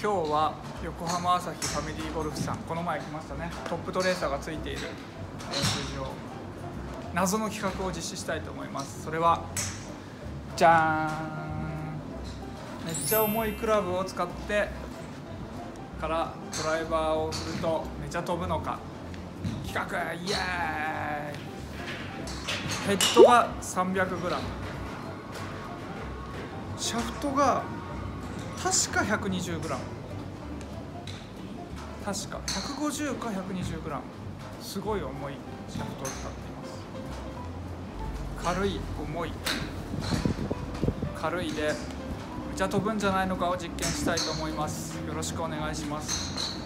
今日は横浜朝日ファミリーゴルフさん。この前来ましたね。トップトレーサーがついている。練習場謎の企画を実施したいと思います。それはじゃーん。めっちゃ重いクラブを使ってからドライバーを振るとめちゃ飛ぶのか。企画イエーイ。ヘッドが 300g シャフトが確か 120g 確か。150か 120g すごい重いシャフトを使っています。軽い重い。軽いでじゃ飛ぶんじゃないのかを実験したいと思います。よろしくお願いします。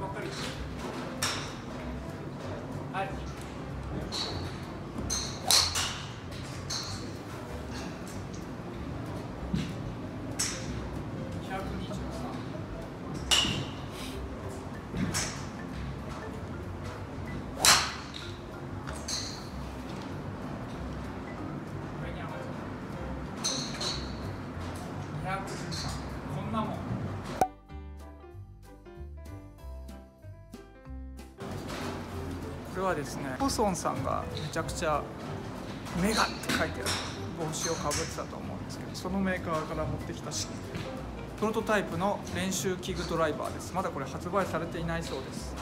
ばっかり。はい。これはですねホソンさんがめちゃくちゃ「メガ」って書いてある帽子をかぶってたと思うんですけどそのメーカーから持ってきたしプロトタイプの練習器具ドライバーです。まだこれ発売されていないそうです。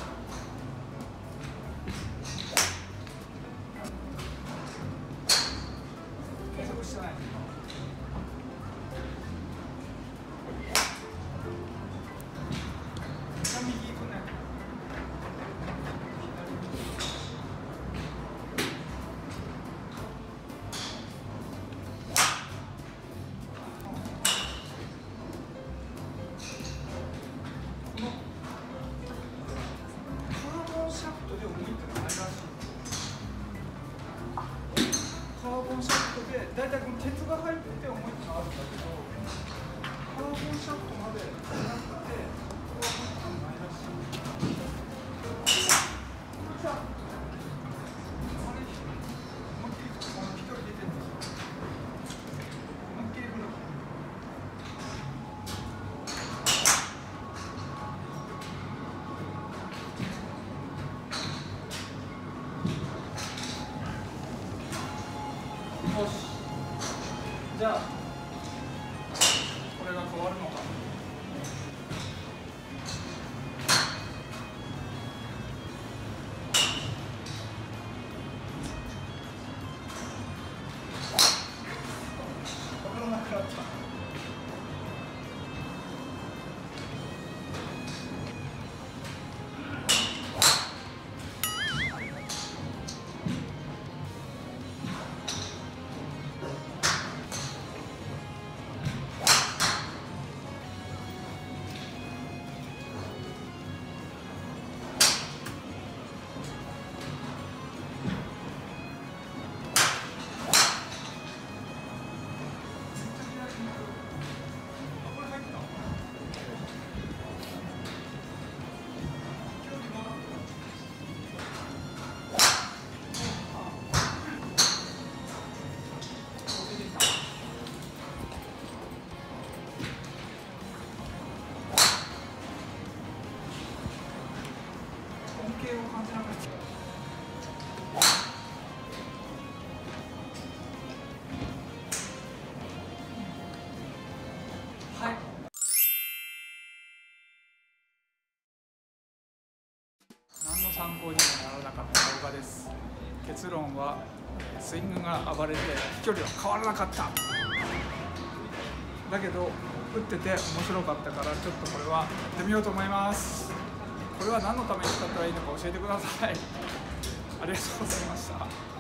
で大体この鉄が入って重いってのあるんだけどカーボンシャフトまでなくてじゃあ。岡です。結論はスイングが暴れて飛距離は変わらなかった。だけど打ってて面白かったからちょっとこれはやってみようと思います。これは何のために使ったらいいのか教えてください。ありがとうございました。